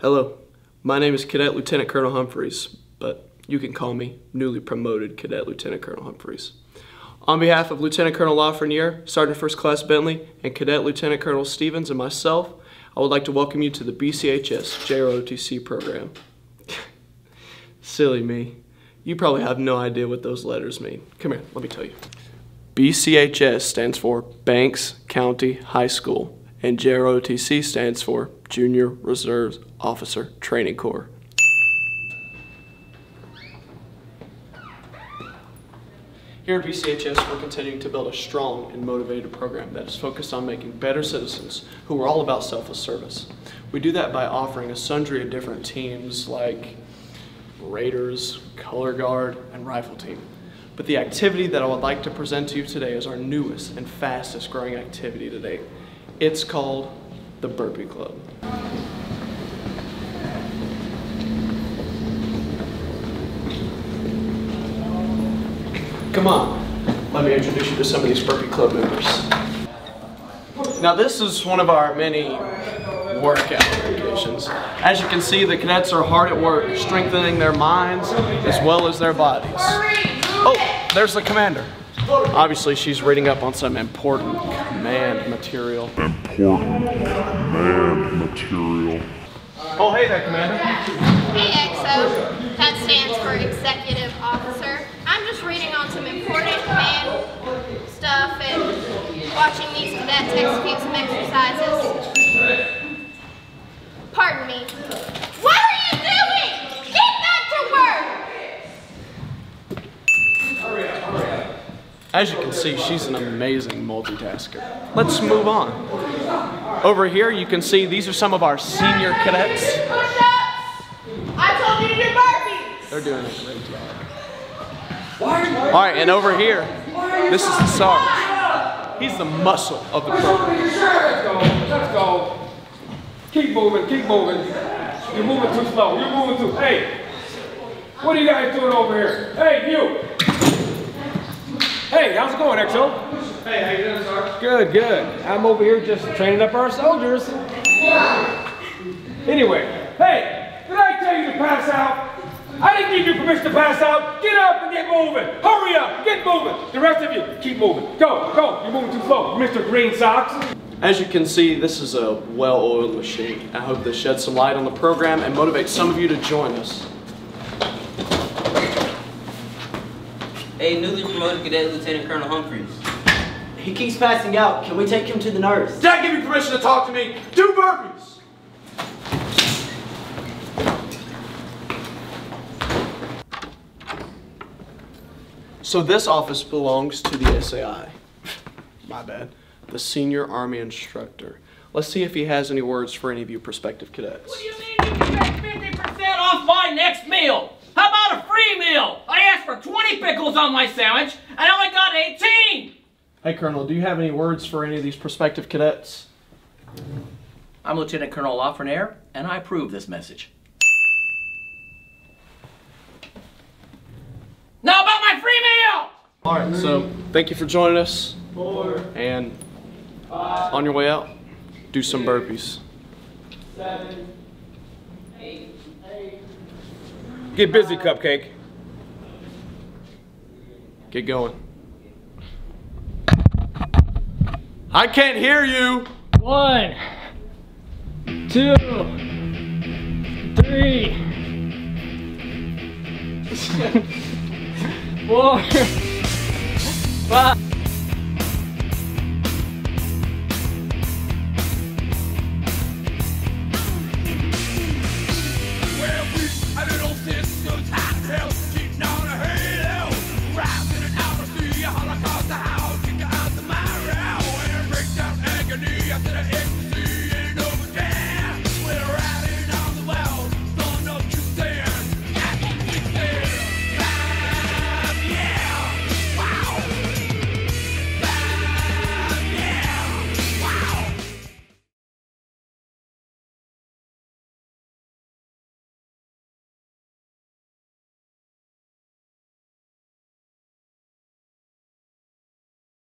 Hello, my name is Cadet Lieutenant Colonel Humphreys, but you can call me newly promoted Cadet Lieutenant Colonel Humphreys. On behalf of Lieutenant Colonel Lafreniere, Sergeant First Class Bentley, and Cadet Lieutenant Colonel Stevens and myself, I would like to welcome you to the BCHS JROTC program. Silly me. You probably have no idea what those letters mean. Come here, let me tell you. BCHS stands for Banks County High School, and JROTC stands for Junior Reserves Officer Training Corps. Here at BCHS, we're continuing to build a strong and motivated program that is focused on making better citizens who are all about selfless service. We do that by offering a sundry of different teams like Raiders, Color Guard, and Rifle Team. But the activity that I would like to present to you today is our newest and fastest growing activity today. It's called the Burpee Club. Come on, let me introduce you to some of these Burpee Club members. Now this is one of our many workout locations. As you can see, the cadets are hard at work, strengthening their minds as well as their bodies. Oh, there's the commander. Obviously, she's reading up on some important command material. Important command material. Oh, hey there, Commander. Hey, EXO. That stands for Executive Officer. I'm just reading on some important command stuff and watching these cadets execute some exercises. Pardon me. What are you doing? Get back to work! As you can see, she's an amazing multitasker. Let's move on. Over here, you can see these are some of our senior cadets. I told you to do burpees! They're doing a great job. All right, and over here, this is the Sarge. He's the muscle of the program. Let's go. Let's go. Keep moving. Keep moving. You're moving too slow. You're moving too. Hey, what are you guys doing over here? Hey, you. Hey, how's it going, XO? Hey, how you doing, Sarge? Good, good. I'm over here just training up our soldiers. Anyway, hey, did I tell you to pass out? I didn't give you permission to pass out. Get up and get moving. Hurry up, get moving. The rest of you, keep moving. Go, go. You're moving too slow, Mr. Green Socks. As you can see, this is a well-oiled machine. I hope this sheds some light on the program and motivates some of you to join us. Hey, newly promoted cadet Lieutenant Colonel Humphreys. He keeps passing out. Can we take him to the nurse? Dad give you permission to talk to me? Do burpees! So this office belongs to the SAI. My bad. The Senior Army Instructor. Let's see if he has any words for any of you prospective cadets. What do you mean you can make 50% off my next meal? How about a free meal? I asked for 20 pickles on my sandwich, and I only got 18! Hey Colonel, do you have any words for any of these prospective cadets? I'm Lieutenant Colonel Lafreniere, and I approve this message. Now about my free meal! Alright, so thank you for joining us. Four, And on your way out, do some burpees. Get busy, Cupcake. Get going. I can't hear you! One, two, three, four, five. after the